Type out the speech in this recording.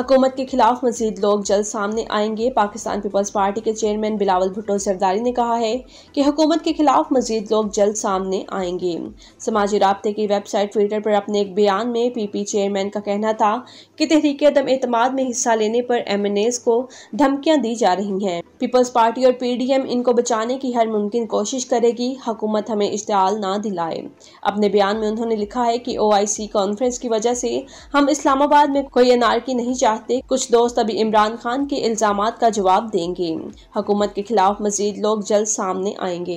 हुकूमत के खिलाफ मजीद लोग जल्द सामने आएँगे। पाकिस्तान पीपल्स पार्टी के चेयरमैन बिलावल भुट्टो सरदारी ने कहा है कि हुकूमत के खिलाफ मजीद लोग जल्द सामने आएँगे। समाजी रबते की वेबसाइट ट्विटर पर अपने एक बयान में पी पी चेयरमैन का कहना था कि तहरीक अदम एतमाद में हिस्सा लेने पर एम एन एस को धमकियाँ दी जा रही हैं। पीपल्स पार्टी और पी डी एम इनको बचाने की हर मुमकिन कोशिश करेगी। हुकूमत हमें इश्ताल ना दिलाए। अपने बयान में उन्होंने लिखा है कि ओ आई सी कॉन्फ्रेंस की वजह से हम इस्लामाबाद में कोई अनारकी नहीं चाहते कुछ दोस्त अभी इमरान खान के इल्ज़ाम का जवाब देंगे। हुकूमत के खिलाफ मजीद लोग जल्द सामने आएँगे।